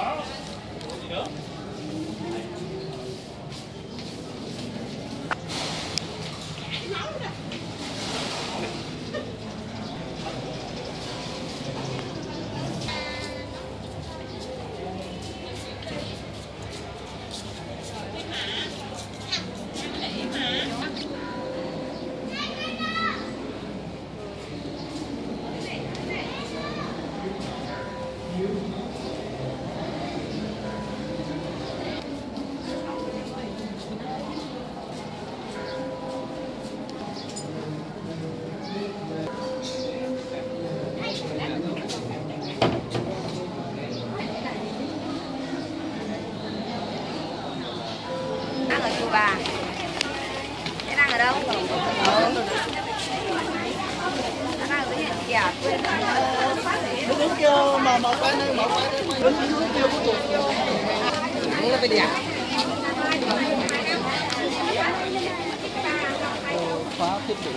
아, 어디야? Đang ở chùa bà Thế đang ở đâu? Ừ. Đang ở dưới hiện kìa quên Nó đứng kia mà mở cái này, mở cái này, đứng đứng kia cuối cùng. Nó là bên nhà. khóa thiết bị.